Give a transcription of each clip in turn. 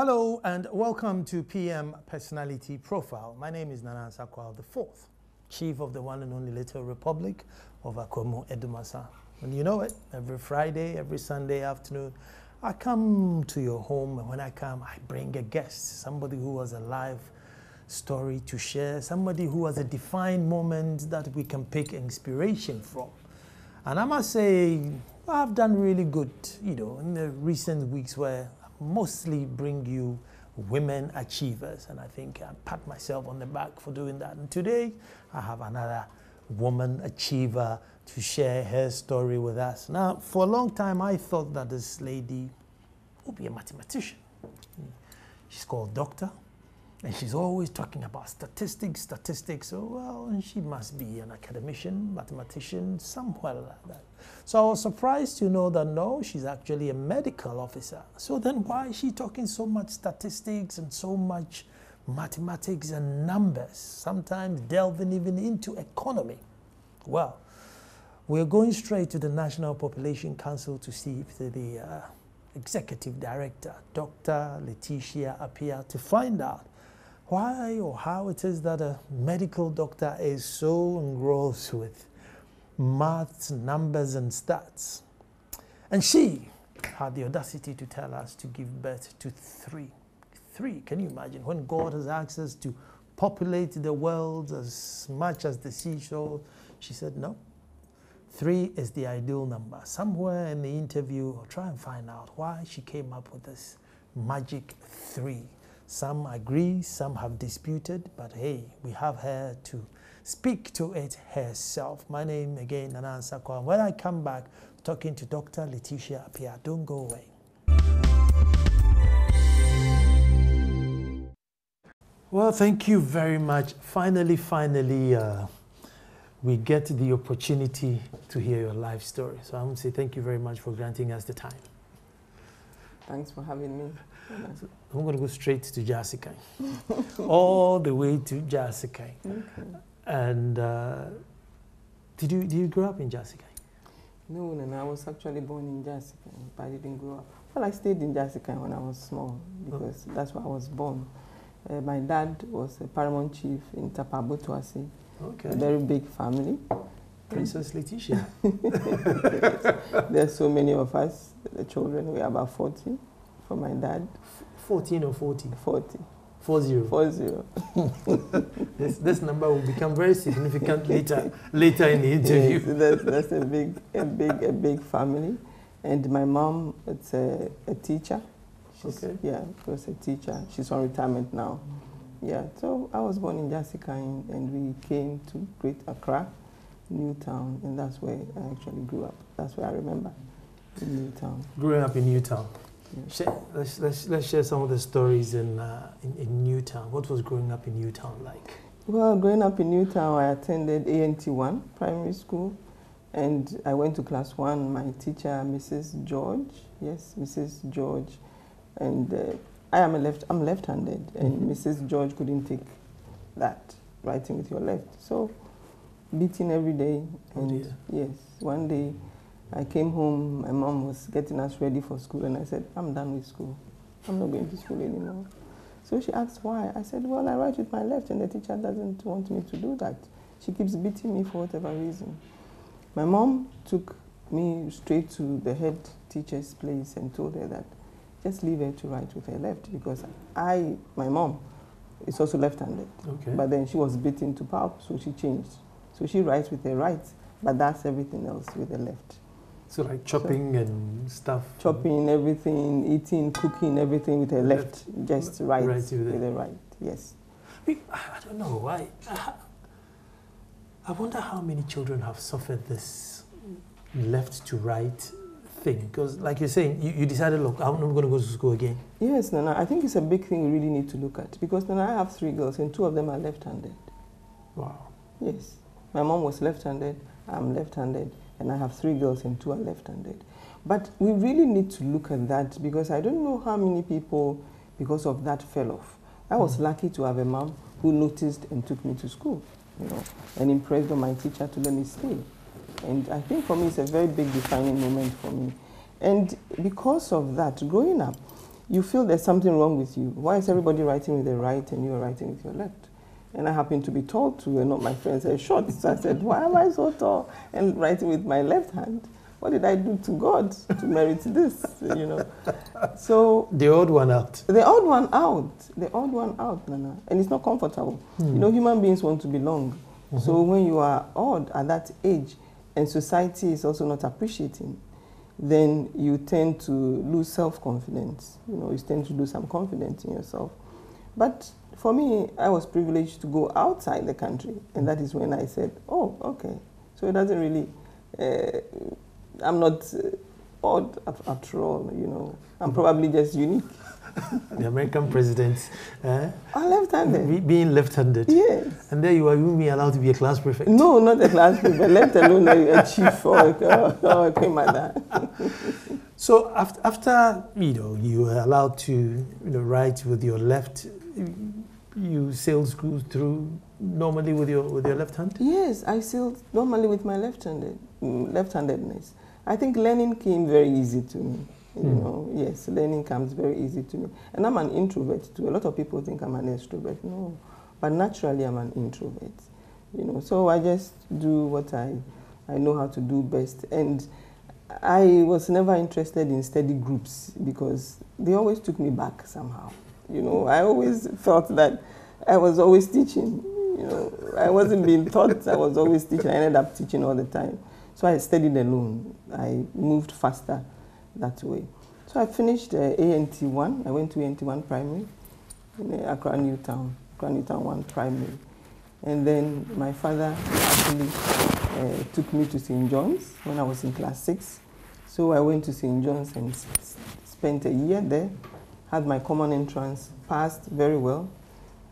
Hello and welcome to PM Personality Profile. My name is Nana Sakwal IV, Chief of the one and only Little Republic of Akomo Edumasa. And you know it, every Friday, every Sunday afternoon, I come to your home and when I come, I bring a guest, somebody who has a live story to share, somebody who has a defined moment that we can pick inspiration from. And I must say, I've done really good, you know, in the recent weeks where mostly bring you women achievers. And I think I pat myself on the back for doing that. And today I have another woman achiever to share her story with us. Now, for a long time, I thought that this lady would be a mathematician. She's called Doctor, and she's always talking about statistics, statistics. So, well, she must be an academician, mathematician, somewhere like that. So I was surprised to know that no, she's actually a medical officer. So then why is she talking so much statistics and so much mathematics and numbers, sometimes delving even into economy? Well, we're going straight to the National Population Council to see if the, the uh, executive director, Dr. Leticia Appiah, to find out why or how it is that a medical doctor is so engrossed with maths, numbers, and stats. And she had the audacity to tell us to give birth to three. Three, can you imagine? When God has asked us to populate the world as much as the seashore, she said, no. Three is the ideal number. Somewhere in the interview, I'll try and find out why she came up with this magic three. Some agree, some have disputed, but hey, we have her to speak to it herself. My name again, Nana Sakwa. When I come back, talking to Dr. Leticia Appiah. Don't go away. Well, thank you very much. Finally, finally, uh, we get the opportunity to hear your life story. So I want to say thank you very much for granting us the time. Thanks for having me. I'm going to go straight to Jasikan, all the way to Jasikan. Okay. And uh, did you did you grow up in Jasikan? No, no, no, I was actually born in Jasikan, but I didn't grow up. Well, I stayed in Jasikan when I was small because that's where I was born. Uh, my dad was a paramount chief in Tapa Abotoase, Okay. a very big family. Princess Leticia. There's so many of us, the children, we are about 40 for my dad, 14 or 40? 40, 40. 40. This, this number will become very significant later later in the interview. Yes, that's, that's a big, a big, a big family. And my mom, it's a, a teacher. She's, Okay. Yeah, she was a teacher. She's on retirement now. Yeah, so I was born in Jasikan and, and we came to Great Accra, Newtown, and that's where I actually grew up. That's where I remember, Newtown. Growing up in Newtown. Share, let's, let's, let's share some of the stories in, uh, in, in Newtown. What was growing up in Newtown like? Well, growing up in Newtown, I attended ANT1 primary school, and I went to class one. My teacher, Mrs. George, yes, Mrs. George, and uh, I am a left. I'm left-handed, and Mhm. Mrs. George couldn't take that writing with your left, so beating every day. Oh And dear. yes, one day I came home. My mom was getting us ready for school, and I said, "I'm done with school. I'm not going to school anymore." So she asked why. I said, Well, I write with my left, and the teacher doesn't want me to do that. She keeps beating me for whatever reason. My mom took me straight to the head teacher's place and told her that just leave her to write with her left because I, my mom, is also left handed. Okay. But then she was beaten to pulp, so she changed. So she writes with her right, but that's everything else with the left. So like chopping and stuff. Chopping everything, eating, cooking, everything with her left, just Right writes with with the right. Yes. I, I don't know. why. I, I wonder how many children have suffered this left to right thing. Because, like you're saying, you, you decided, look, I'm not going to go to school again. Yes, Nana, I think it's a big thing we really need to look at because Nana, I have three girls and two of them are left-handed. Wow. Yes, my mom was left-handed, I'm left-handed, and I have three girls and two are left-handed. But we really need to look at that because I don't know how many people, because of that, fell off. I was Mm. lucky to have a mom who noticed and took me to school, you know, and impressed on my teacher to let me stay. And I think for me, it's a very big defining moment for me. And because of that, growing up, you feel there's something wrong with you. Why is everybody writing with the right and you're writing with your left? And I happened to be tall too, and not my friends are short. So I said, Why am I so tall and writing with my left hand? What did I do to God to merit this? You know. So the odd one out. The odd one out. The odd one out, Nana. And it's not comfortable. Hmm. You know, human beings want to belong. Mm -hmm. So when you are odd at that age and society is also not appreciating, then you tend to lose self-confidence. You know, you tend to lose some confidence in yourself. But for me, I was privileged to go outside the country, and that is when I said, "Oh, okay." So it doesn't really. Uh, I'm not uh, odd after all. You know, I'm probably just unique. the American president. Uh, left-handed. Being left-handed. Yes. And there you are, you be allowed to be a class prefect. No, not a class prefect. let alone a, chief or a, or a commander. so after, after you know you were allowed to you know write with your left, you sail school through normally with your with your left hand. Yes, I sail normally with my left-handed left-handedness. I think learning came very easy to me. You mm. know, yes, learning comes very easy to me. And I'm an introvert too. A lot of people think I'm an extrovert. No, but naturally I'm an introvert. You know, so I just do what I, I know how to do best. And I was never interested in study groups because they always took me back somehow. You know, I always felt that I was always teaching. You know, I wasn't being taught. I was always teaching. I ended up teaching all the time. So I studied alone. I moved faster that way. So I finished uh, ANT 1. I went to ANT 1 primary in uh, Accra New Town, Accra New Town 1 primary. And then my father actually uh, took me to St. John's when I was in class 6. So I went to St. John's and spent a year there, had my common entrance, passed very well,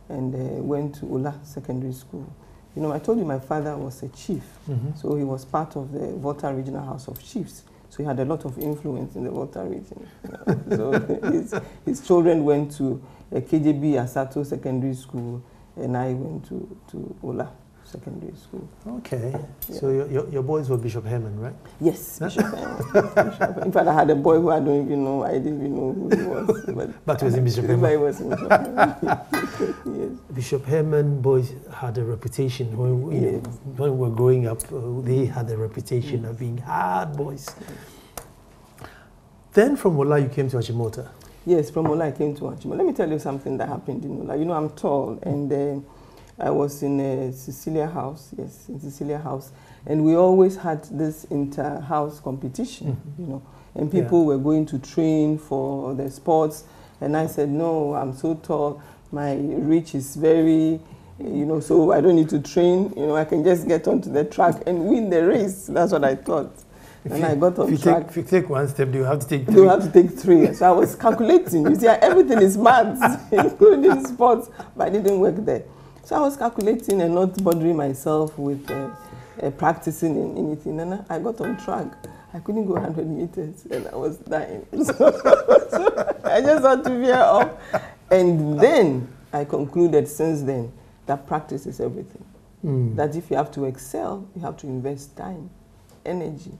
and uh, went to Ola Secondary School. You know, I told you my father was a chief, mm -hmm. so he was part of the Volta Regional House of Chiefs. So he had a lot of influence in the Volta region. so his, his children went to uh, Kadjebi Asato Secondary School, and I went to, to Ola Secondary School. Okay. Yeah. So your, your, your, boys were Bishop Herman, right? Yes, Bishop Herman. In fact, I had a boy who I don't even know, I didn't even know who he was. But, but was in Bishop Herman. But he was in Bishop Herman. yes. Bishop Herman boys had a reputation, when, yes. know, when we were growing up, uh, they had a reputation yes. of being hard boys. Then from Ola, you came to Achimota. Yes, from Ola, I came to Achimota. Let me tell you something that happened in Ola. You know, I'm tall, and uh, I was in a Cecilia House, yes, in Cecilia House, and we always had this inter-house competition, mm -hmm. you know, and people yeah. were going to train for the sports, and I said, no, I'm so tall, my reach is very, you know, so I don't need to train, you know, I can just get onto the track and win the race. That's what I thought. If and you, I got on if track. Take, if you take one step, do you have to take three. You have to take three. So I was calculating. You see, everything is maths, including sports, but I didn't work there. So I was calculating and not bothering myself with uh, uh, practicing in anything. And I got on track. I couldn't go 100 meters and I was dying. So, so I just had to veer off. And then I concluded since then that practice is everything. Mm. That if you have to excel, you have to invest time, energy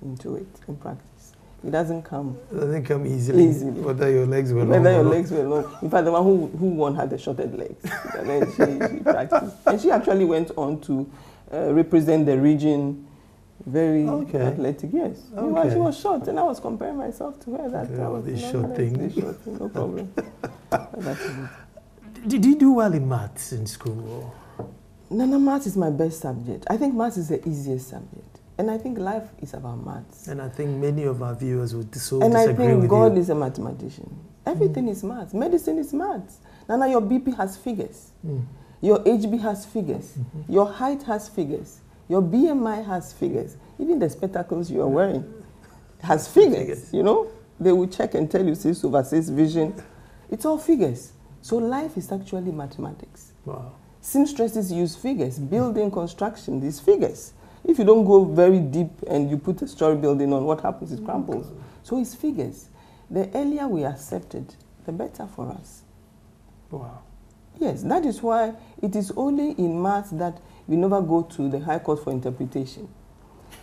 into it in practice. It doesn't come. It doesn't come easily. Easily. Whether your legs were long. Whether your legs were long. In fact, the one who, who won had the shorted legs. and then she, she practiced. And she actually went on to uh, represent the region very okay. athletic. Yes. Okay. She was short, and I was comparing myself to her. That, that was this short thing. This short thing, no problem. Did you do well in maths in school? No, no, maths is my best subject. I think maths is the easiest subject. And I think life is about maths. And I think many of our viewers would so and disagree I think God you. is a mathematician. Everything mm. is maths. Medicine is maths. Now, your BP has figures. Mm. Your HB has figures. Mm -hmm. Your height has figures. Your BMI has figures. Even the spectacles you are wearing has figures, figures. You know, they will check and tell you six over six vision. It's all figures. So life is actually mathematics. Wow. Seamstresses use figures. Building construction, these figures. If you don't go very deep and you put a story building on, what happens? It crumbles. So it's figures. The earlier we accept it, the better for us. Wow. Yes, that is why it is only in maths that we never go to the High Court for interpretation.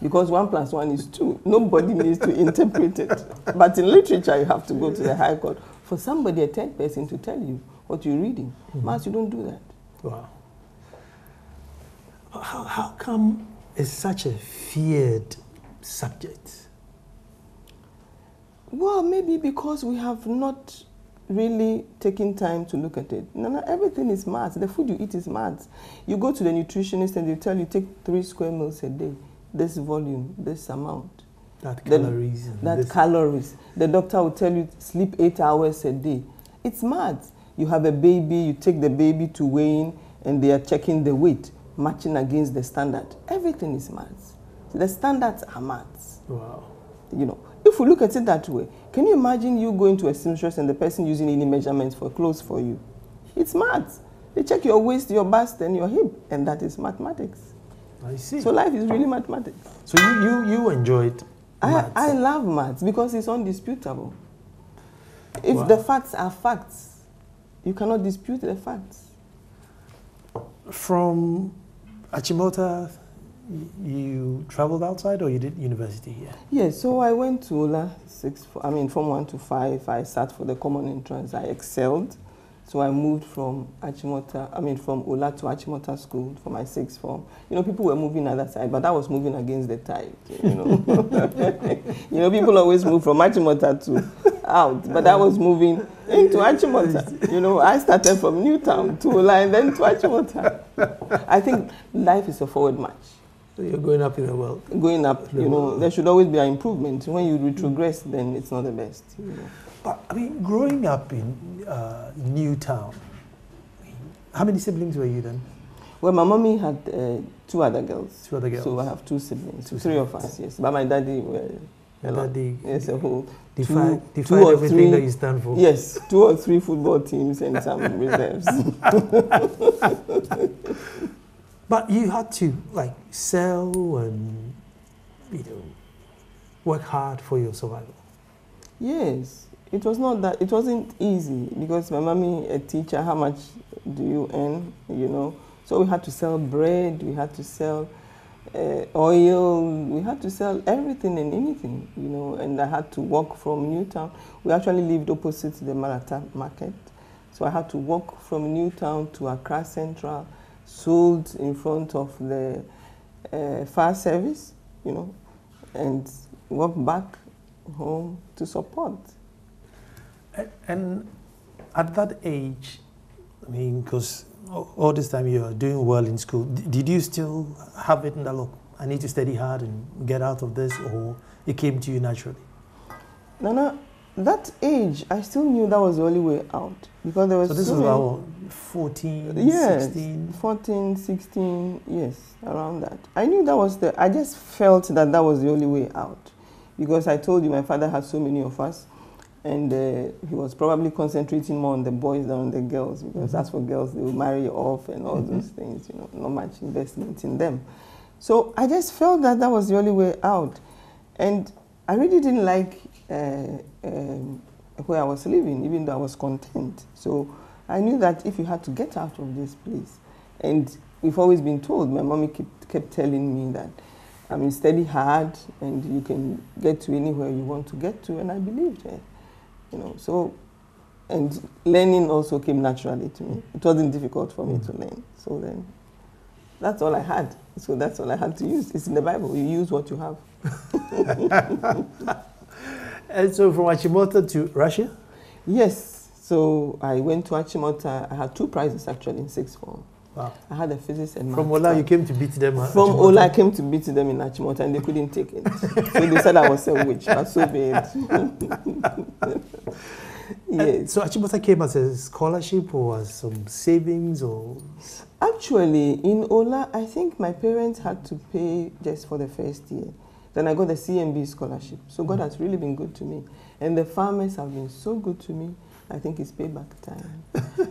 Because one plus one is two. Nobody needs to interpret it. But in literature, you have to go to the High Court for somebody, a third person, to tell you what you're reading. Mhm. Maths, you don't do that. Wow. How, how come it's such a feared subject? Well, maybe because we have not really taken time to look at it. No, no, everything is maths. The food you eat is maths. You go to the nutritionist and they tell you take three square meals a day, this volume, this amount, That calories and that calories. The doctor will tell you sleep eight hours a day. It's maths. You have a baby, you take the baby to weighing, and they are checking the weight, matching against the standard. Everything is maths. The standards are maths. Wow. you know, if we look at it that way, can you imagine you going to a seamstress and the person using any measurements for clothes for you? It's maths. They check your waist, your bust, and your hip, and that is mathematics. I see. So life is really mathematics. So you, you, you enjoyed I. I love maths because it's undisputable. If Wow. the facts are facts, you cannot dispute the facts. From Achimota, you traveled outside or you did university here? Yes, so I went to Ola six. I mean, from one to five, I sat for the common entrance. I excelled, so I moved from Achimota. I mean, from Ola to Achimota School for my sixth form. You know, people were moving other side, but I was moving against the tide. You know, you know, people always move from Achimota to out, but I was moving into Achimota. You know, I started from Newtown to Ola and then to Achimota. I think life is a forward march So you're going up in the world. going up, you know, there should always be an improvement. When you retrogress, then it's not the best. You know. But I mean, growing up in uh, Newtown, how many siblings were you then? Well, my mommy had uh, two other girls, Two other girls. so I have two siblings, Two three of us, yes. But my daddy, well, a And lot. that yes, a whole define, two- define two everything three- that you stand for. yes, two or three football teams and some reserves. But you had to like sell and you know work hard for your survival. Yes, it was not that. It wasn't easy because my mommy, a teacher, how much do you earn? You know, so we had to sell bread. We had to sell uh, oil. We had to sell everything and anything. You know, and I had to walk from Newtown. We actually lived opposite the Mallam Atta market, so I had to walk from Newtown to Accra Central, sold in front of the uh, fire service. You know, and walk back home to support. And at that age, I mean, because all this time you're doing well in school, did you still have it in that look? I need to study hard and get out of this, or it came to you naturally? Nana, that age, I still knew that was the only way out because there was So this so was about 14, yes, 16. 14, 16, yes, around that. I knew that was the, I just felt that that was the only way out because I told you my father had so many of us and uh, he was probably concentrating more on the boys than on the girls because as for girls, they will marry off and all Mhm. those things, you know, not much investment in them. So I just felt that that was the only way out. And I really didn't like uh, um, where I was living, even though I was content. So I knew that if you had to get out of this place, and we've always been told, my mommy kept, kept telling me that, I mean, study hard and you can get to anywhere you want to get to, and I believed her. You know, so, and learning also came naturally to me. It wasn't difficult for me to learn. So then, that's all I had. So that's all I had to use. It's in the Bible. You use what you have. And so from Achimota to Russia? Yes. So I went to Achimota. I had two prizes actually in sixth form. Wow. I had a physics and From Ola, you came to beat them From Achimota? Ola, I came to beat them in Achimota and they couldn't take it. so they said I was a witch, but so be it. yes. So Achimota came as a scholarship or as some savings or Actually, in Ola, I think my parents had to pay just for the first year. Then I got the CMB scholarship. So God mm. has really been good to me. And the farmers have been so good to me. I think it's payback time.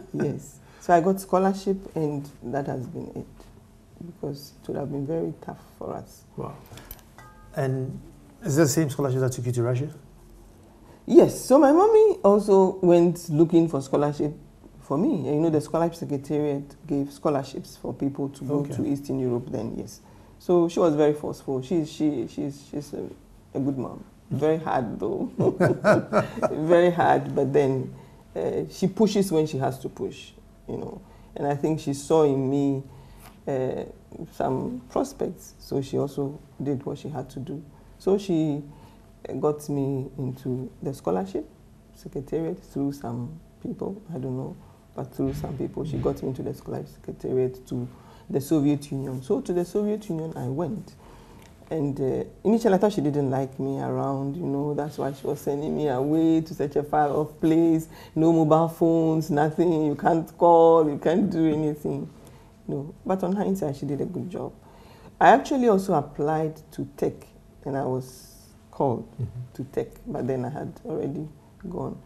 yes. So I got scholarship and that has been it. Because it would have been very tough for us. wow. And is that the same scholarship that took you to Russia? Yes. So my mommy also went looking for scholarship for me. You know, the scholarship secretariat gave scholarships for people to go Okay. to Eastern Europe then, yes. So she was very forceful. She's, she, she's, she's a, a good mom. Very hard though. very hard, but then uh, she pushes when she has to push, you know. And I think she saw in me uh, some prospects, so she also did what she had to do. So she got me into the scholarship secretariat through some people, I don't know, but through some people. She got me into the scholarship secretariat to the Soviet Union. So to the Soviet Union I went. And uh, initially I thought she didn't like me around, you know, that's why she was sending me away to such a far off place, no mobile phones, nothing, you can't call, you can't do anything. No, but on hindsight, she did a good job. I actually also applied to tech, and I was called mm -hmm. to tech, but then I had already gone.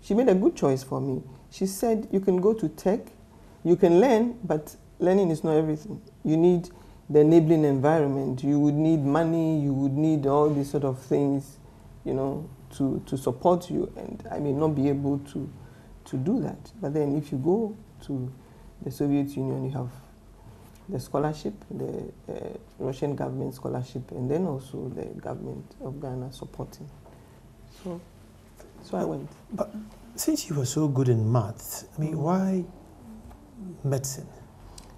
She made a good choice for me. She said, You can go to tech, you can learn, but learning is not everything. You need the enabling environment, you would need money, you would need all these sort of things, you know, to, to support you. And I may not be able to, to do that. But then if you go to the Soviet Union, you have the scholarship, the uh, Russian government scholarship, and then also the government of Ghana supporting. So, so I went. But since you were so good in maths, I mean, why medicine?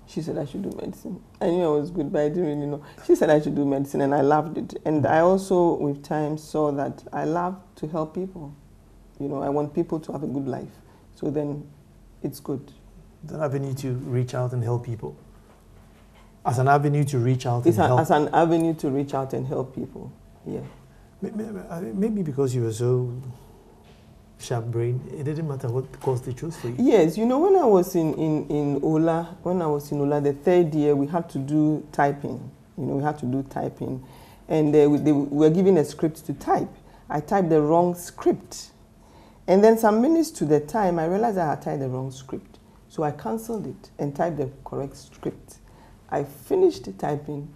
She said I should do medicine. I knew I was good, but I didn't really know. She said I should do medicine, and I loved it. And I also, with time, saw that I love to help people. You know, I want people to have a good life. So then, it's good. The avenue to reach out and help people as an avenue to reach out it's and help. As an avenue to reach out and help people, yeah. Maybe because you were so sharp brain, it didn't matter what course they chose for you. Yes, you know, when I was in, in, in Ola, when I was in Ola, the third year, we had to do typing. You know, we had to do typing. And uh, we, they were given a script to type. I typed the wrong script. And then some minutes to the time, I realized I had typed the wrong script. So I cancelled it and typed the correct script. I finished typing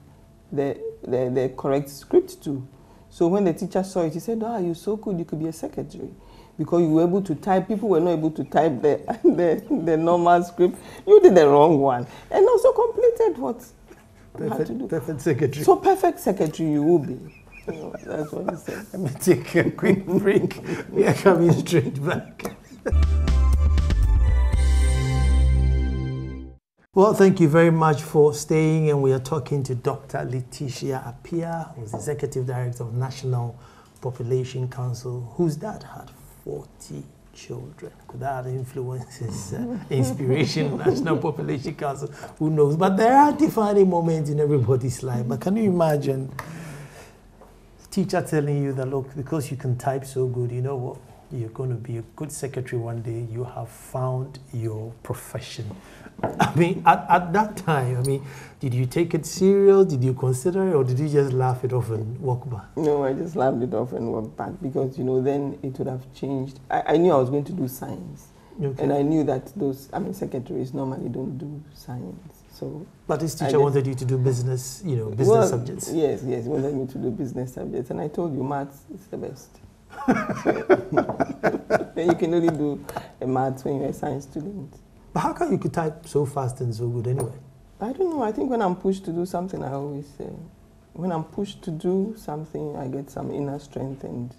the, the, the correct script too. So when the teacher saw it, he said, ah, you're so good, you could be a secretary. Because you were able to type, people were not able to type the, the, the normal script. You did the wrong one. And also completed what perfect, you had to do. Perfect secretary. So perfect secretary you will be. You know, that's what he said. Let me take a quick break. we are coming straight back. Well, thank you very much for staying. And we are talking to Dr. Leticia Appiah, who's Executive Director of National Population Council, whose dad had 40 children. Could that influence his uh, inspiration, National Population Council? Who knows? But there are defining moments in everybody's life. But can you imagine teacher telling you that, look, because you can type so good, you know what? You're going to be a good secretary one day. You have found your profession. I mean, at, at that time, I mean, did you take it serious? Did you consider it, or did you just laugh it off and walk back? No, I just laughed it off and walked back because, you know, then it would have changed. I, I knew I was going to do science. Okay. And I knew that those, I mean, secretaries normally don't do science. So but this teacher wanted you to do business, you know, business well, subjects. Yes, yes, he wanted me to do business subjects. And I told you, maths is the best. you can only do a maths when you're a science student. But how come you could type so fast and so good anyway? I don't know. I think when I'm pushed to do something, I always say, when I'm pushed to do something, I get some inner strength and,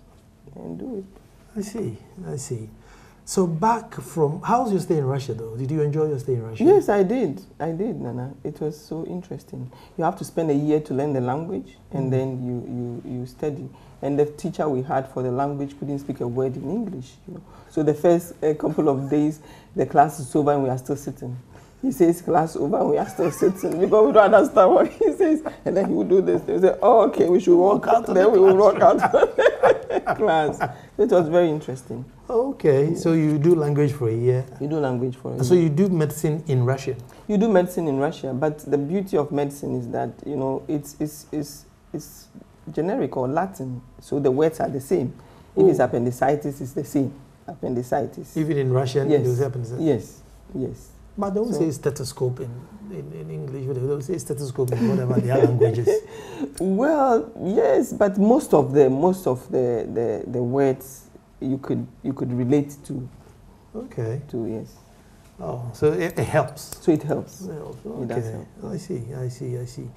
and do it. I see. I see. So back from, how was your stay in Russia though? Did you enjoy your stay in Russia? Yes, I did. I did, Nana. It was so interesting. You have to spend a year to learn the language and mm. then you, you, you study. And the teacher we had for the language couldn't speak a word in English. You know. So the first uh, couple of days, the class is over and we are still sitting. He says, class over we are still sitting because we don't understand what he says. And then he will do this. They say, oh, okay, we should walk out. Then we will walk out class. It was very interesting. Okay, so you do language for a year. You do language for a year. So you do medicine in Russia. You do medicine in Russia, but the beauty of medicine is that you know it's it's it's, it's generic or Latin, so the words are the same. If it's oh. appendicitis, it's the same appendicitis. Even in Russian, yes. it appendicitis? Yes, yes. But they don't so, say stethoscope in, in, in English, they don't say stethoscope in whatever the other languages. Well, yes, but most of the most of the, the, the words you could you could relate to. Okay. To yes. Oh, so it, it helps. So it helps. It helps. Okay. It help. I see. I see. I see.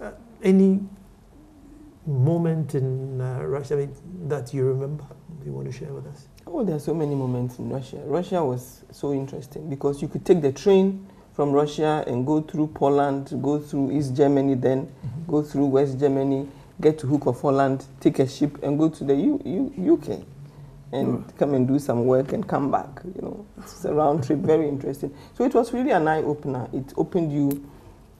Uh, any moment in uh, Russia I mean, that you remember you want to share with us? Oh, there are so many moments in Russia. Russia was so interesting because you could take the train from Russia and go through Poland, go through East Germany, then Mm-hmm. go through West Germany, get to Hook of Holland, take a ship and go to the U- U- UK and come and do some work and come back. You know, it's a round trip, very interesting. So it was really an eye opener. It opened you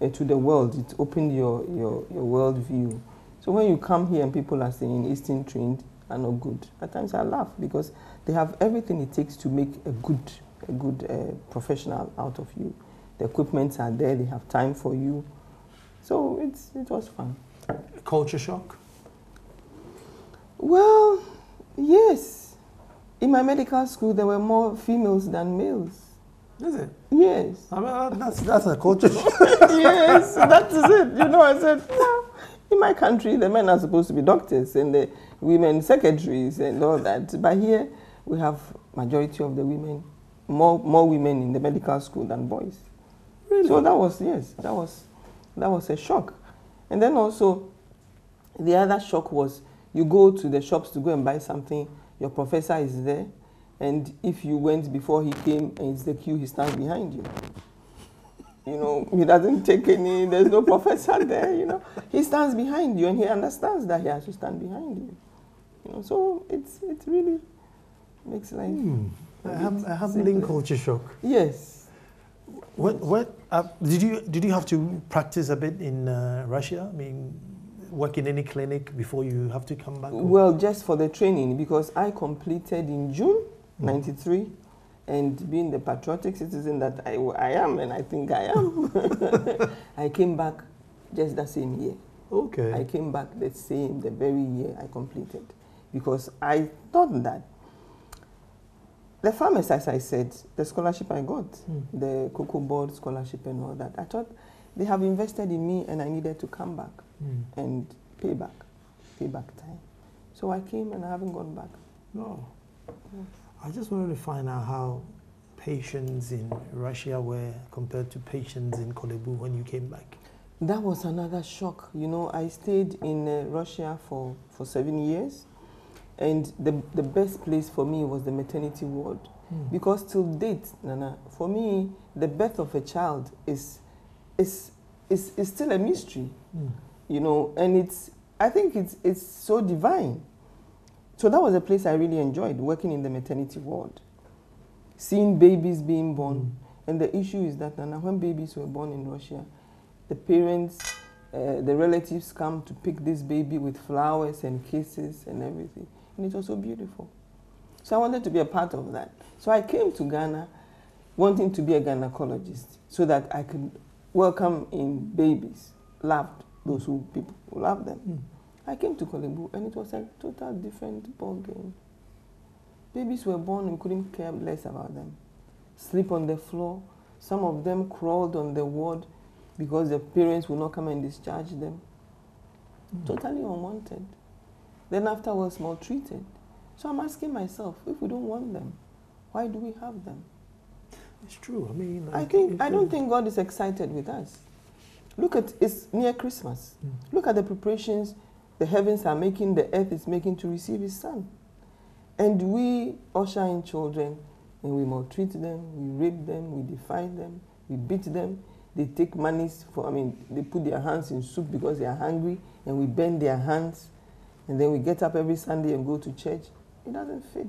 uh, to the world. It opened your your your world view. So when you come here and people are saying Eastern trained are not good, at times I laugh because they have everything it takes to make a good a good uh, professional out of you. The equipments are there. They have time for you. So it's it was fun. Culture shock? Well, yes. In my medical school, there were more females than males. Is it? Yes. I mean, uh, that's, that's a culture shock. yes, that is it. You know, I said, well, in my country, the men are supposed to be doctors and the women secretaries and all that. But here, we have majority of the women, more more women in the medical school than boys. Really? So that was yes, that was that was a shock. And then also, the other shock was you go to the shops to go and buy something. Your professor is there, and if you went before he came and it's the queue, he stands behind you. You know, he doesn't take any. There's no professor there. You know, he stands behind you, and he understands that he has to stand behind you. You know, so it's it really makes life. Hmm. a hum- a humbling simpler. culture shock. Yes. What, what, uh, did, you, did you have to practice a bit in uh, Russia? I mean, work in any clinic before you have to come back? home? Well, just for the training, because I completed in June Mm. 93, and being the patriotic citizen that I, I am, and I think I am, I came back just the same year. okay. I came back the same, the very year I completed, because I thought that the farmers, as I said, the scholarship I got, Hmm. the Cocoa Board scholarship and all that, I thought they have invested in me, and I needed to come back Hmm. and pay back, pay back time. So I came and I haven't gone back. No. Yes. I just wanted to find out how patients in Russia were compared to patients in Korle Bu when you came back. That was another shock. You know, I stayed in uh, Russia for, for seven years, and the, the best place for me was the maternity ward. Because till date, Nana, for me, the birth of a child is, is, is, is still a mystery. Hmm. you know, and it's I think it's it's so divine. So that was a place I really enjoyed working in the maternity ward, seeing babies being born. Mm. And the issue is that Nana, when babies were born in Russia, the parents, uh, the relatives come to pick this baby with flowers and kisses and everything, and it was so beautiful. So I wanted to be a part of that. So I came to Ghana, wanting to be a gynecologist, so that I could welcome in babies, loved those who people who love them. Mm. I came to Korle Bu and it was a total different ball game. Babies were born and couldn't care less about them. Sleep on the floor. Some of them crawled on the ward because their parents would not come and discharge them. Mm. Totally unwanted. Then afterwards maltreated. So I'm asking myself, if we don't want them, why do we have them? It's true. I mean, I like, think I don't think God is excited with us. Look at it's near Christmas. Mm. Look at the preparations the heavens are making, the earth is making to receive His Son. And we usher in children and we maltreat them, we rape them, we defy them, we beat them. They take monies for, I mean, they put their hands in soup because they are hungry and we bend their hands. And then we get up every Sunday and go to church. It doesn't fit.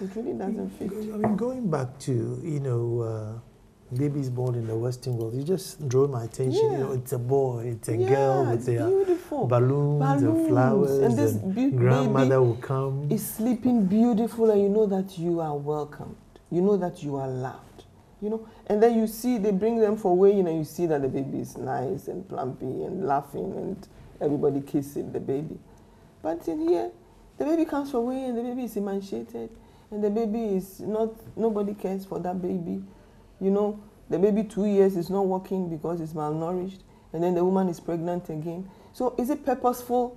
It really doesn't fit. I mean, going back to you know uh, babies born in the Western world, you just drew my attention. You know, it's a boy, it's a yeah, girl with their beautiful. balloons, and Balloons. flowers, And this and grandmother will come. is sleeping beautiful and you know that you are welcomed. You know that you are loved. You know, and then you see they bring them for weighing and you see that the baby is nice and plumpy and laughing and everybody kissing the baby. But in here, the baby comes for weighing and the baby is emaciated and the baby is not nobody cares for that baby. You know, the baby two years is not working because it's malnourished and then the woman is pregnant again. So is it purposeful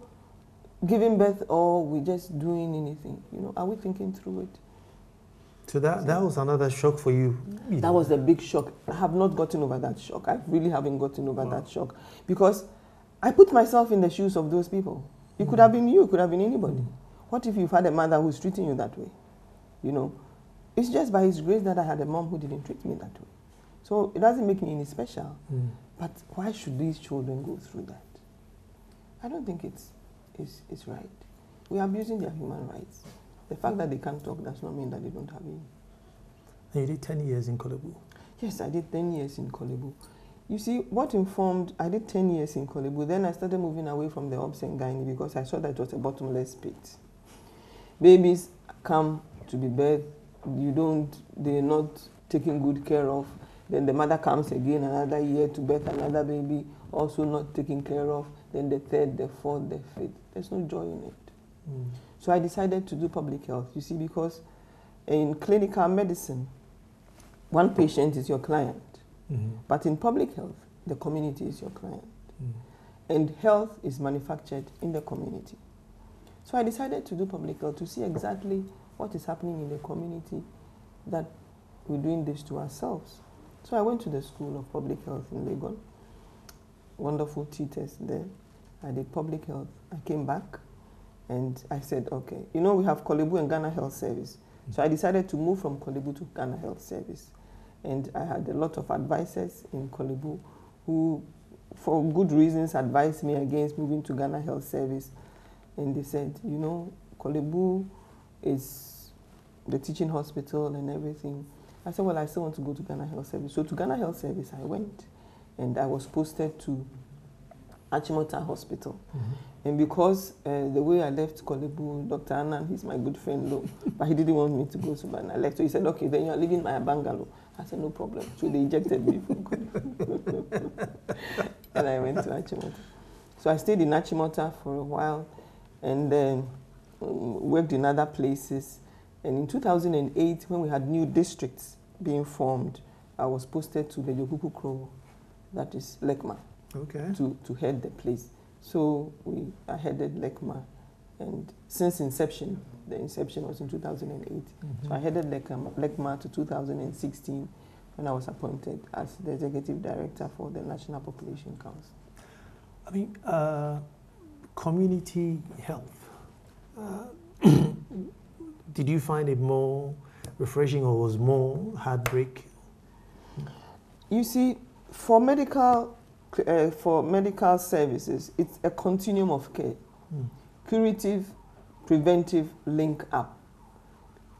giving birth or we just doing anything? You know, are we thinking through it? So that that was another shock for you. you That know. was a big shock. I have not gotten over that shock. I really haven't gotten over Wow. that shock because I put myself in the shoes of those people. It could have been you, it could have been anybody. What if you've had a mother who's treating you that way? You know, it's just by His grace that I had a mom who didn't treat me that way. So it doesn't make me any special. Mm. But why should these children go through that? I don't think it's, it's, it's right. We are abusing their human rights. The fact that they can't talk does not mean that they don't have any. And you did 10 years in Korle Bu. Yes, I did 10 years in Korle Bu. You see, what informed, I did 10 years in Korle Then I started moving away from the obs and gynae because I saw that it was a bottomless pit. Babies come to be birthed, you don't, they're not taken good care of. Then the mother comes again another year to birth another baby, also not taken care of. Then the third, the fourth, the fifth. There's no joy in it. Mm. So I decided to do public health, you see, because in clinical medicine, one patient is your client. Mhm. But in public health, the community is your client. Mm. And health is manufactured in the community. So I decided to do public health to see exactly what is happening in the community that we're doing this to ourselves. So I went to the School of Public Health in Legon. Wonderful teachers there. I did public health. I came back and I said, okay, you know, we have Korle and Ghana Health Service. So I decided to move from Korle to Ghana Health Service. And I had a lot of advisors in Korle Bu who, for good reasons, advised me against moving to Ghana Health Service. And they said, you know, Korle Bu is the teaching hospital and everything. I said, well, I still want to go to Ghana Health Service. So to Ghana Health Service, I went. And I was posted to Achimota Hospital. Mhm. And because uh, the way I left Korle Bu, Dr. Annan, he's my good friend, though, but he didn't want me to go to left. So he said, okay, then you're leaving my bungalow. I said, no problem. So they ejected me from and I went to Achimota. So I stayed in Achimota for a while and then um, worked in other places. And in 2008, when we had new districts being formed, I was posted to the Ledzokuku-Krowor, that is Lekma Okay. to, to head the place. So we I headed LEKMA, and since inception, the inception was in 2008. So I Mhm. headed LEKMA, LEKMA to 2016 when I was appointed as the executive director for the National Population Council. I mean, uh, community health. Uh, did you find it more refreshing or was more heartbreak? You see, for medical uh, for medical services, it's a continuum of care. Mm. curative, preventive link up.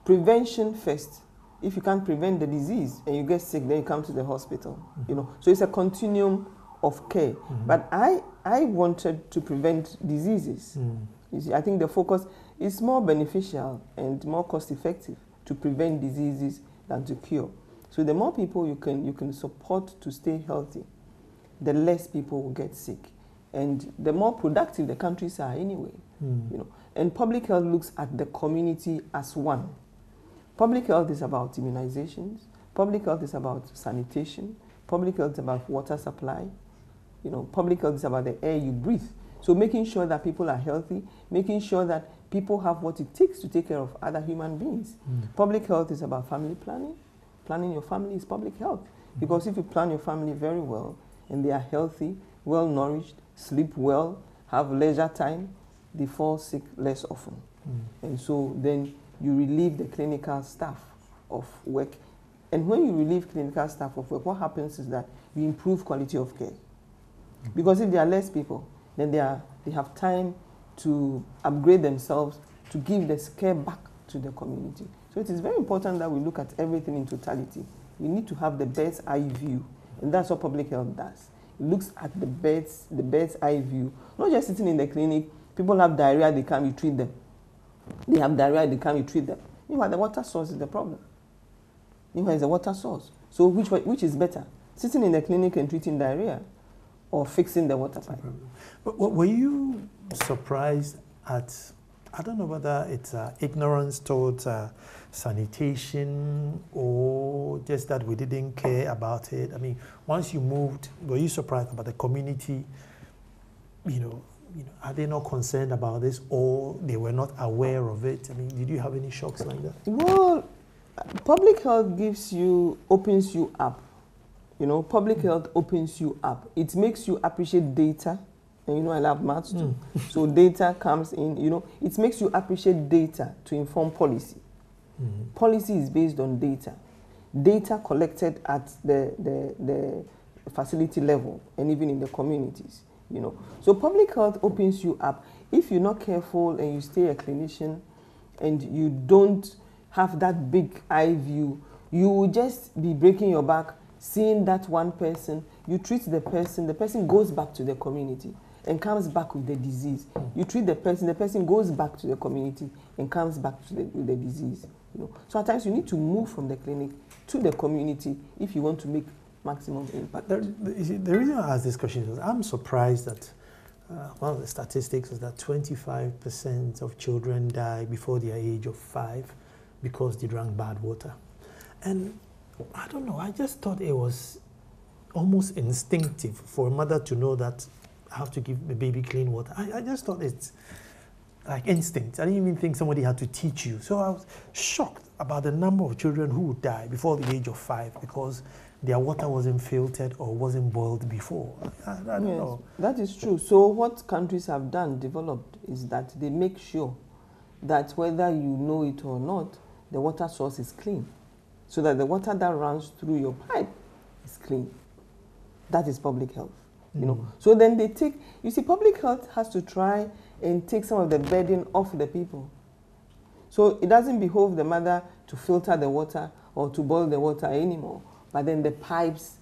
Prevention first. If you can't prevent the disease and you get sick, then you come to the hospital. You know, so it's a continuum of care. Mhm. But I, I wanted to prevent diseases. Mm. You see, I think the focus is more beneficial and more cost effective to prevent diseases than to cure. So the more people you can you can support to stay healthy, the less people will get sick, and the more productive the countries are anyway. Mm. You know, and public health looks at the community as one. Public health is about immunizations. Public health is about sanitation. Public health is about water supply. You know, public health is about the air you breathe. So making sure that people are healthy, making sure that people have what it takes to take care of other human beings. Mm. Public health is about family planning. Planning your family is public health. Because if you plan your family very well and they are healthy, well nourished, sleep well, have leisure time, they fall sick less often. Mm. And so then you relieve the clinical staff of work. And when you relieve clinical staff of work, what happens is that you improve quality of care. Because if there are less people, then they, are, they have time to upgrade themselves to give the care back to the community. So it is very important that we look at everything in totality. We need to have the bird's eye view, and that's what public health does. It looks at the bird's, the bird's eye view, not just sitting in the clinic. People have diarrhea, they come, you treat them. They have diarrhea, they come, you treat them. Meanwhile, the water source is the problem. Meanwhile, it's the water source. So which, which is better? Sitting in the clinic and treating diarrhea or fixing the water pipe? But were you surprised at, I don't know whether it's uh, ignorance towards uh, sanitation or just that we didn't care about it? I mean, once you moved, were you surprised about the community? You know, you know, are they not concerned about this or they were not aware of it? I mean, did you have any shocks like that? Well, public health gives you, opens you up. You know, public health opens you up. It makes you appreciate data. And you know I love maths too. Mm. so data comes in, you know, it makes you appreciate data to inform policy. Mm-hmm. Policy is based on data. Data collected at the, the, the facility level and even in the communities, you know. So public health opens you up. If you're not careful and you stay a clinician and you don't have that big eye view, you will just be breaking your back, seeing that one person, you treat the person, the person goes back to the community and comes back with the disease. You treat the person, the person goes back to the community and comes back to the, with the disease. You know? So at times you need to move from the clinic to the community if you want to make maximum impact. The, the, the reason I ask this question is I'm surprised that uh, one of the statistics is that 25% of children die before their age of five because they drank bad water. And I don't know, I just thought it was almost instinctive for a mother to know that I have to give the baby clean water. I, I just thought it's like instinct. I didn't even think somebody had to teach you. So I was shocked about the number of children who would die before the age of five because their water wasn't filtered or wasn't boiled before. I, I don't yes, know. That is true. So what countries have done, developed, is that they make sure that whether you know it or not, the water source is clean. So that the water that runs through your pipe is clean. That is public health. Mm. You know. Mm. So then they take you see, public health has to try and take some of the burden off the people. So it doesn't behove the mother to filter the water or to boil the water anymore but then the pipes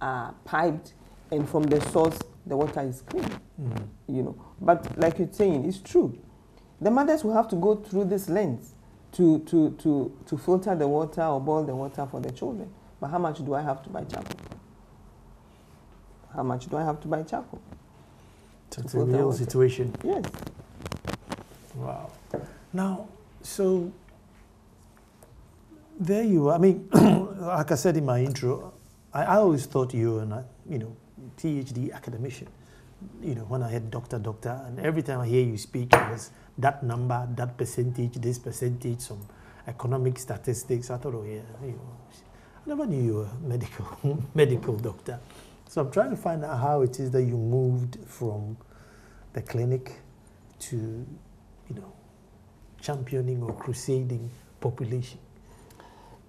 are piped and from the source the water is clean mm. you know. But like you're saying it's true. The mothers will have to go through this lens to, to, to, to filter the water or boil the water for the children. But how much do i have to buy charcoal? How much do i have to buy charcoal it's a real water? situation. Yes. Wow. Now so there you are. I mean, like I said in my intro, I, I always thought you were a, you know, PhD academician. You know, when I had doctor, doctor, and every time I hear you speak, it was that number, that percentage, this percentage, some economic statistics. I thought, oh yeah, you know, I never knew you were a medical, medical doctor. So I'm trying to find out how it is that you moved from the clinic to, you know, championing or crusading population.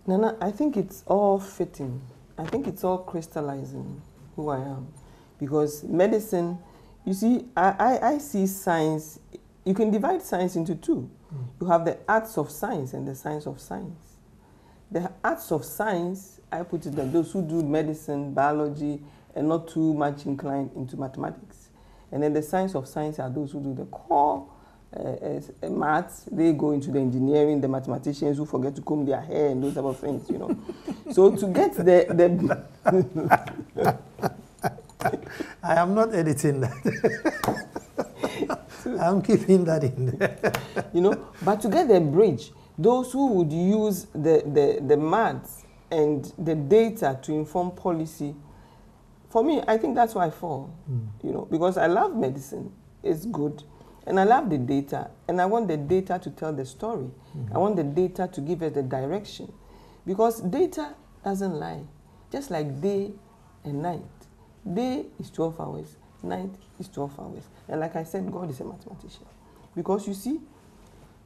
Nana, I think it's all fitting. I think it's all crystallizing who I am. Because medicine, you see, I, I, I see science, you can divide science into two. Mm. You have the arts of science and the science of science. The arts of science, I put it that those who do medicine, biology, and not too much inclined into mathematics. And then the science of science are those who do the core uh, maths, they go into the engineering, the mathematicians who forget to comb their hair and those type of things, you know. so to get the, the I am not editing that. I'm keeping that in there. you know, but to get the bridge, those who would use the, the, the maths and the data to inform policy, for me, I think that's why I fall. Mm. You know, because I love medicine. It's good. And I love the data, and I want the data to tell the story. Mm -hmm. I mm-hmm. want the data to give us the direction. Because data doesn't lie, just like day and night. Day is 12 hours, night is 12 hours. And like I said, God is a mathematician. Because you see,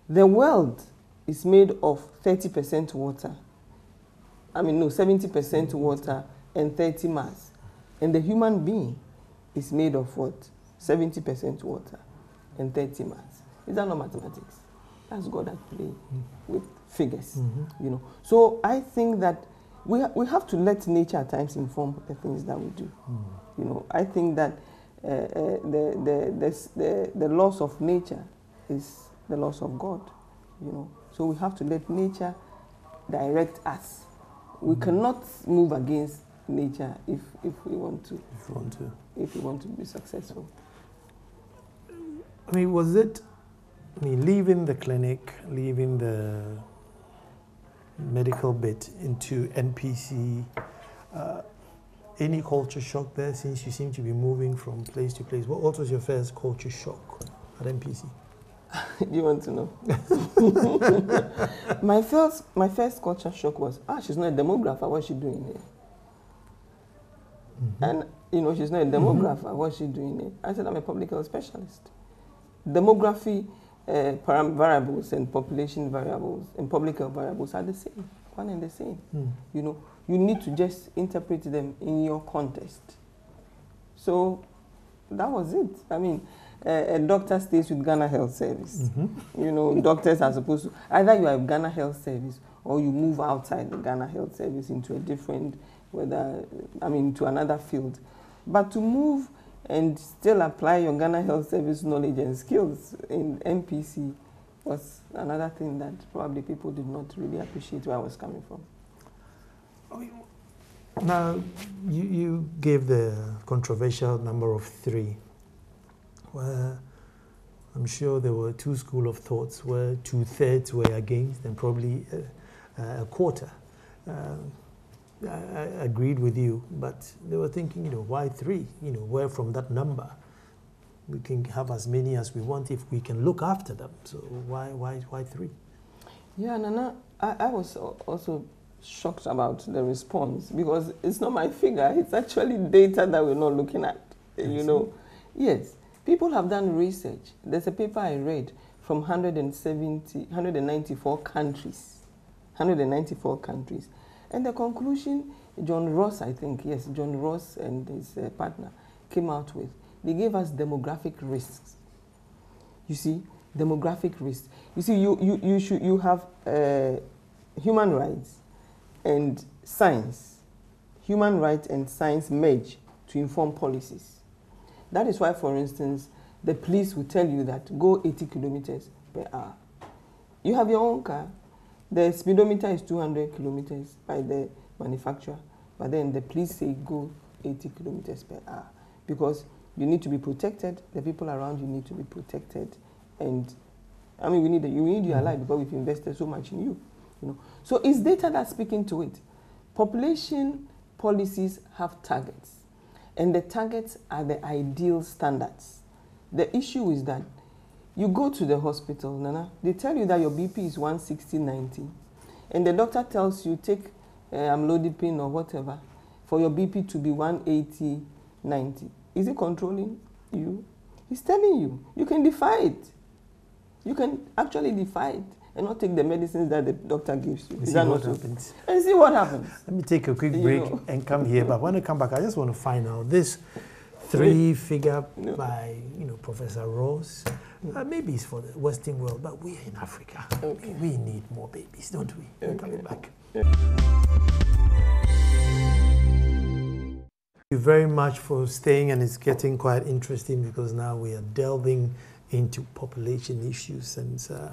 the world is made of 30% water. I mean, no, 70% water and 30 mass. And the human being is made of what? 70% water and 30 months. Is that not mathematics? That's God at play mm. with figures, mm-hmm. you know. So I think that we, ha- we have to let nature at times inform the things that we do. Mm. You know, I think that uh, uh, the, the, the, the, the loss of nature is the loss of God, you know. So we have to let nature direct us. We mm. cannot move against nature if, if we want to. If we want to. If we want to be successful. I mean, was it, I mean, leaving the clinic, leaving the medical bit into NPC, uh, any culture shock there since you seem to be moving from place to place? What, was your first culture shock at NPC? Do you want to know? my first, my first culture shock was, ah, she's not a demographer. What's she doing here? Mm -hmm. And you know, she's not a demographer. What's she doing here? I said, I'm a public health specialist. Demography uh, param- variables and population variables and public health variables are the same, one and the same. Mm. You know, you need to just interpret them in your context. So that was it. I mean, uh, a doctor stays with Ghana Health Service. Mhm. You know, doctors are supposed to either you have Ghana Health Service or you move outside the Ghana Health Service into a different, whether I mean, to another field. But to move and still apply your Ghana Health Service knowledge and skills in NPC was another thing that probably people did not really appreciate where I was coming from. Now, you, you gave the controversial number of three, where I'm sure there were two school of thoughts where two thirds were against and probably a, a quarter. Um, I, I agreed with you, but they were thinking, you know, why three? You know, where from that number we can have as many as we want if we can look after them. So why, why, why three? Yeah, Nana, I, I was also shocked about the response because it's not my figure, it's actually data that we're not looking at. You know, yes, people have done research. There's a paper I read from 170, 194 countries, 194 countries. And the conclusion, John Ross, I think, yes, John Ross and his uh, partner came out with, they gave us demographic risks. You see, demographic risks. You see, you, you, you, should, you have uh, human rights and science. Human rights and science merge to inform policies. That is why, for instance, the police will tell you that go 80 kilometers per hour. You have your own car. The speedometer is 200 kilometers by the manufacturer, but then the police say go 80 kilometers per hour because you need to be protected. The people around you need to be protected, and I mean we need you need your Mhm. life because we've invested so much in you. You know, so it's data that's speaking to it. Population policies have targets, and the targets are the ideal standards. The issue is that you go to the hospital, Nana, they tell you that your BP is 160, 90, and the doctor tells you take uh, amlodipine or whatever for your BP to be 180, 90. Is it controlling you? He's telling you. You can defy it. You can actually defy it and not take the medicines that the doctor gives you. Is that what happens. And see what happens. Let me take a quick You break know. and come here. But when I come back, I just want to find out this three figure No. by you know Professor Ross. Uh, maybe it's for the Western world, but we're in Africa. Okay. We need more babies, don't we? We're coming back. Thank you very much for staying, and it's getting quite interesting because now we are delving into population issues, and uh,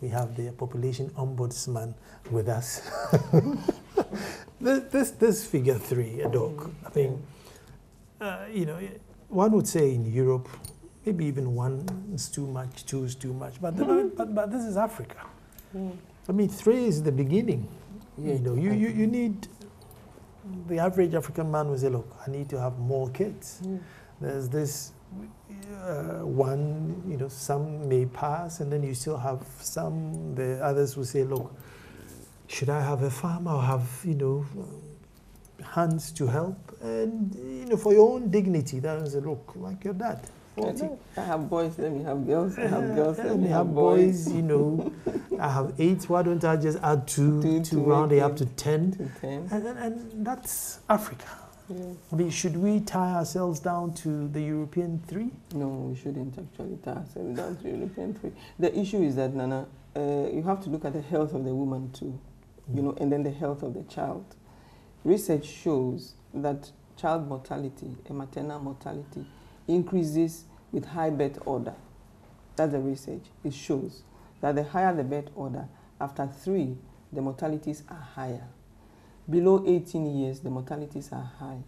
we have the population ombudsman with us. this, this, this figure three, a dog, I think, uh, you know, one would say in Europe, maybe even one is too much, two is too much, but, but, but this is Africa. I mean, three is the beginning. You know, you, you, you need the average African man will say, look, I need to have more kids. Mm. There's this uh, one, you know, some may pass, and then you still have some, the others will say, look, should I have a farm or have, you know, hands to help? And, you know, for your own dignity, that is a look, like your dad. 40. I have boys, let me have girls. I have girls, Let let me have boys, you know. I have eight, why don't I just add two, Two to round it up to 10? To 10. And, and, and that's Africa. Yeah. I mean, should we tie ourselves down to the European three? No, we shouldn't actually tie ourselves down to European three. The issue is that, Nana, uh, you have to look at the health of the woman too, you know, and then the health of the child. Research shows that child mortality and maternal mortality increases with high birth order. That's the research. It shows that the higher the birth order, after three, the mortalities are higher. Below 18 years, the mortalities are high.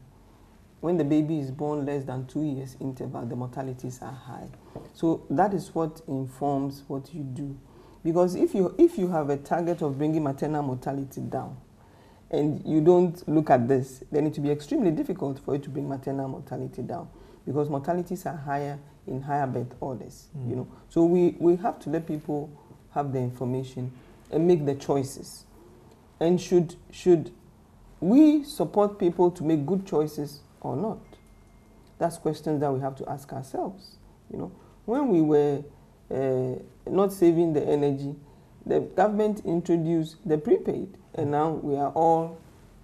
When the baby is born less than two years interval, the mortalities are high. So that is what informs what you do. Because if you, if you have a target of bringing maternal mortality down, and you don't look at this, then it will be extremely difficult for you to bring maternal mortality down because mortalities are higher in higher birth orders. Mm. You know, so we, we have to let people have the information and make the choices. And should should we support people to make good choices or not? That's questions that we have to ask ourselves. You know, when we were uh, not saving the energy, the government introduced the prepaid, and now we are all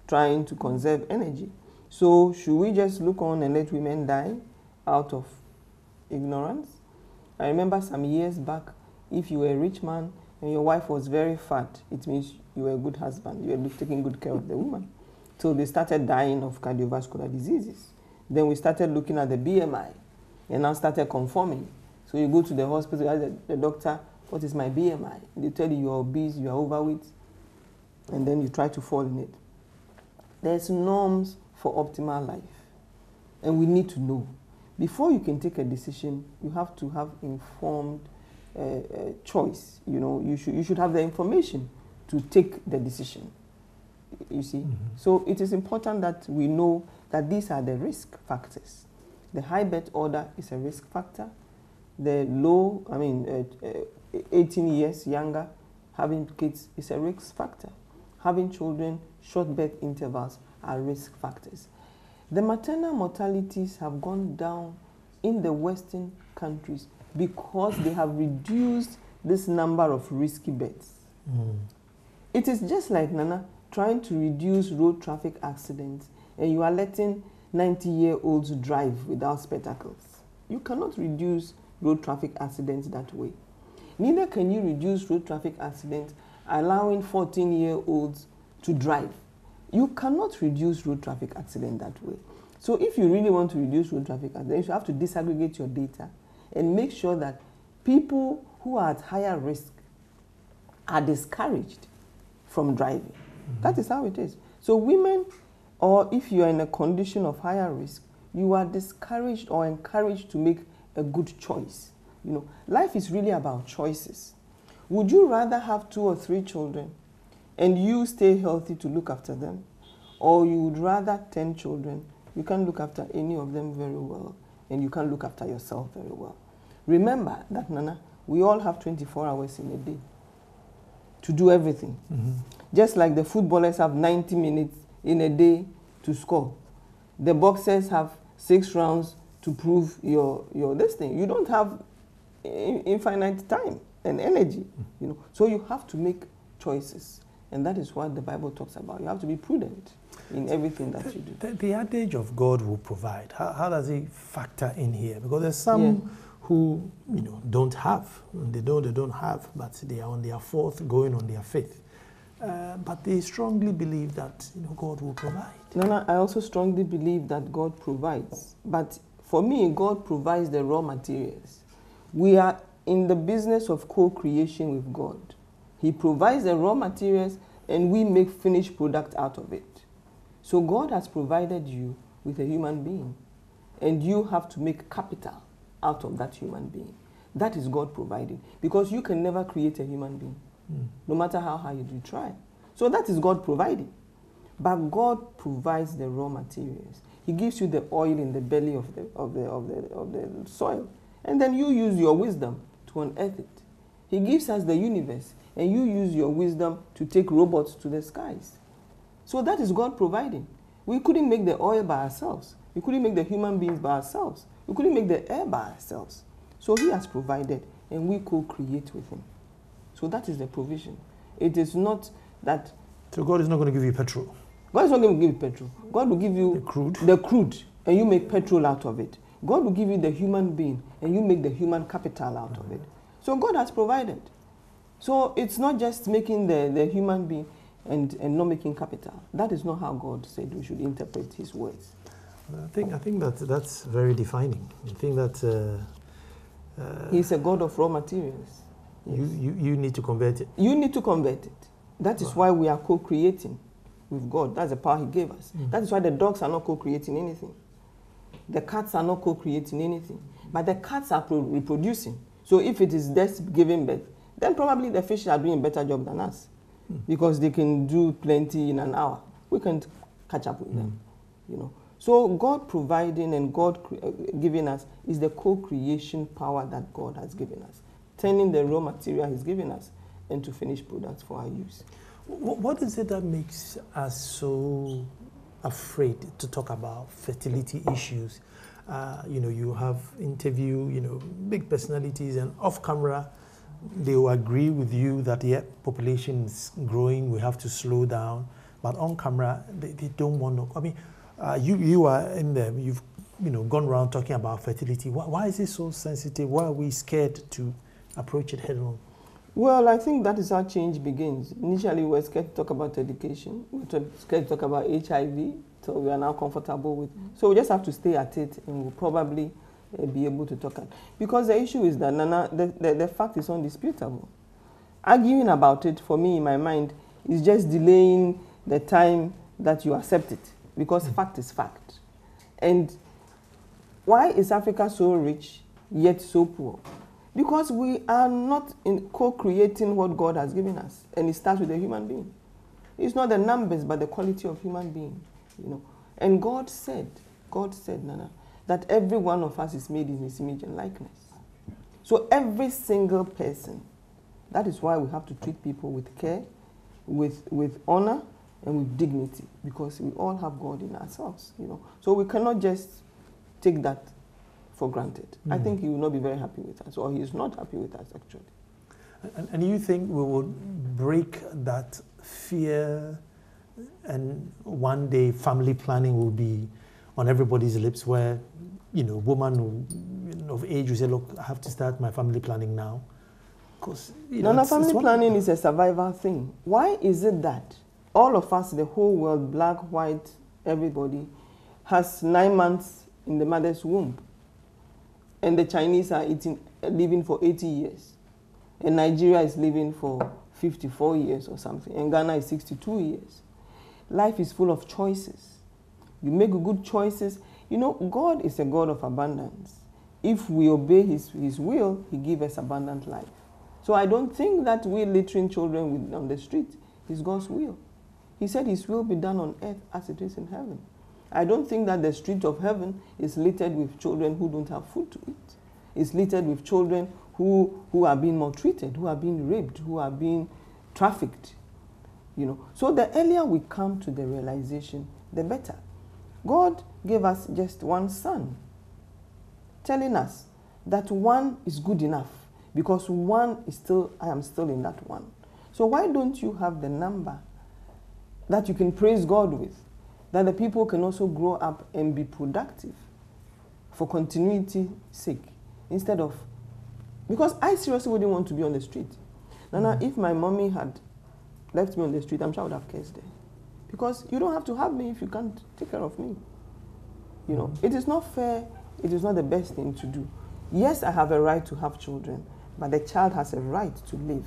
trying to conserve energy. So should we just look on and let women die out of ignorance? I remember some years back, if you were a rich man and your wife was very fat, it means you were a good husband. You were taking good care of the woman. So they started dying of cardiovascular diseases. Then we started looking at the BMI and now started conforming. So you go to the hospital, you ask the, the doctor, what is my BMI? They tell you you're obese, you're overweight, and then you try to fall in it. There's norms for optimal life, and we need to know. Before you can take a decision, you have to have informed uh, uh, choice. You know, you should, you should have the information to take the decision. You see? Mm -hmm. So it is important that we know that these are the risk factors. The high birth order is a risk factor. The low, I mean, uh, uh, 18 years younger, having kids is a risk factor. Having children, short birth intervals are risk factors. The maternal mortalities have gone down in the Western countries because they have reduced this number of risky births. Mm. It is just like Nana trying to reduce road traffic accidents and you are letting 90 year olds drive without spectacles. You cannot reduce road traffic accidents that way. Neither can you reduce road traffic accidents allowing 14 year olds to drive. You cannot reduce road traffic accident that way. So if you really want to reduce road traffic accidents, you have to disaggregate your data and make sure that people who are at higher risk are discouraged from driving. Mm -hmm. That is how it is. So women or if you are in a condition of higher risk, you are discouraged or encouraged to make a good choice. You know, life is really about choices. Would you rather have two or three children and you stay healthy to look after them? Or you would rather 10 children, you can't look after any of them very well and you can look after yourself very well. Remember that, Nana, we all have 24 hours in a day to do everything. Mm -hmm. Just like the footballers have 90 minutes in a day to score. The boxers have six rounds to prove your, your this thing. You don't have infinite time and energy, you know. So you have to make choices. And that is what the Bible talks about. You have to be prudent in everything that you do. The, the adage of God will provide, how, how, does it factor in here? Because there's some yeah. who, you know, don't have. They don't, they don't have, but they are on their fourth, going on their fifth. Uh, but they strongly believe that you know, God will provide. Nana, I also strongly believe that God provides. But for me, God provides the raw materials. We are in the business of co-creation with God. He provides the raw materials and we make finished product out of it. So God has provided you with a human being and you have to make capital out of that human being. That is God providing because you can never create a human being. Mm. No matter how hard you try. So that is God providing. But God provides the raw materials. He gives you the oil in the belly of the, of the, of the, of the soil. And then you use your wisdom to unearth it. He gives us the universe. And you use your wisdom to take robots to the skies. So that is God providing. We couldn't make the oil by ourselves. We couldn't make the human beings by ourselves. We couldn't make the air by ourselves. So He has provided, and we co create with Him. So that is the provision. It is not that. So God is not going to give you petrol. God is not going to give you petrol. God will give you the crude. the crude, and you make petrol out of it. God will give you the human being, and you make the human capital out of it. So God has provided. So it's not just making the, the human being and, and not making capital. That is not how God said we should interpret His words. I think I think that that's very defining. I think that uh, uh, He's a God of raw materials. Yes. You, you, you need to convert it. You need to convert it. That is wow. why we are co-creating with God. That's the power He gave us. Mm. That is why the dogs are not co-creating anything. The cats are not co-creating anything. But the cats are reproducing. So if it is death giving birth, then probably the fish are doing a better job than us. Mm. Because they can do plenty in an hour. We can't catch up with mm. them. You know. So God providing and God uh, giving us is the co-creation power that God has given us turning the raw material he's given us into finished products for our use. What is it that makes us so afraid to talk about fertility issues uh, you know, you have interview, you know, big personalities, and off camera, they will agree with you that yeah, population is growing, we have to slow down. But on camera, they, they don't want to. I mean, uh, you you are in there. You've you know gone around talking about fertility. Why, why is it so sensitive? Why are we scared to approach it head on? Well, I think that is how change begins. Initially, we were scared to talk about education. We were scared to talk about HIV. So we are now comfortable with. So we just have to stay at it, and we'll probably uh, be able to talk. At. Because the issue is that Nana, the, the, the fact is undisputable. Arguing about it, for me, in my mind, is just delaying the time that you accept it. Because mm. fact is fact. And why is Africa so rich yet so poor? Because we are not in co-creating what God has given us. And it starts with a human being. It's not the numbers, but the quality of human being. You know. And God said, God said, Nana, that every one of us is made in his image and likeness. So every single person, that is why we have to treat people with care, with, with honor, and with dignity, because we all have God in ourselves, you know. So we cannot just take that for granted. Mm. I think he will not be very happy with us, or he is not happy with us, actually. And, and you think we will break that fear and one day family planning will be on everybody's lips where, you know, woman of age will say, look, I have to start my family planning now. Because, you know, no, no, family planning is a survival thing. Why is it that all of us, the whole world, black, white, everybody, has nine months in the mother's womb? And the Chinese are eating, living for 80 years. And Nigeria is living for 54 years or something. And Ghana is 62 years. Life is full of choices. You make good choices. You know, God is a God of abundance. If we obey His, his will, He gives us abundant life. So I don't think that we're littering children with, on the street is God's will. He said His will be done on earth as it is in heaven. I don't think that the street of heaven is littered with children who don't have food to eat. It's littered with children who, who are being maltreated, who are being raped, who are being trafficked. You know, so the earlier we come to the realization, the better. God gave us just one son, telling us that one is good enough because one is still, I am still in that one. So why don't you have the number that you can praise God with, that the people can also grow up and be productive for continuity sake instead of, because I seriously wouldn't want to be on the street. Mm -hmm. if my mommy had left me on the street, I'm sure I would have cursed them. Because you don't have to have me if you can't take care of me. You know, it is not fair, it is not the best thing to do. Yes, I have a right to have children, but the child has a right to live.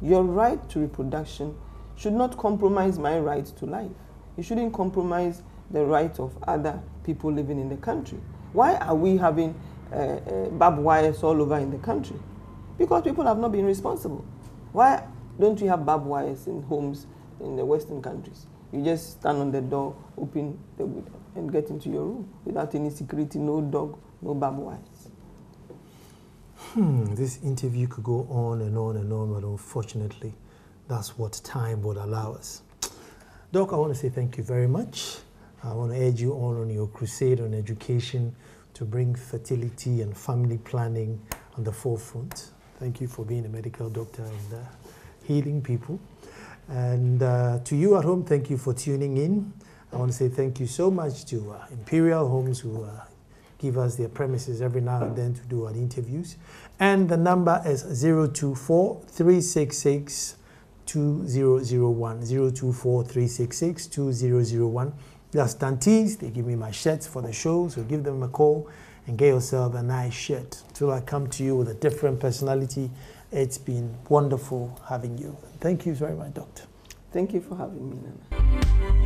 Your right to reproduction should not compromise my right to life. It shouldn't compromise the rights of other people living in the country. Why are we having uh, uh, barbed wires all over in the country? Because people have not been responsible. Why don't we have barbed wires in homes in the Western countries? You just stand on the door, open the window, and get into your room without any security, no dog, no barbed wires. Hmm, this interview could go on and on and on, but unfortunately, that's what time would allow us. Doc, I want to say thank you very much. I want to urge you on on your crusade on education to bring fertility and family planning on the forefront. Thank you for being a medical doctor and uh, healing people. And uh, to you at home, thank you for tuning in. I want to say thank you so much to uh, Imperial Homes who uh, give us their premises every now and then to do our interviews. And the number is 024 366 2001. 024 366 2001. That's Dante's. They give me my shirts for the show, so give them a call and get yourself a nice shirt. Till I come to you with a different personality it's been wonderful having you. Thank you very much, Doctor. Thank you for having me, Nana.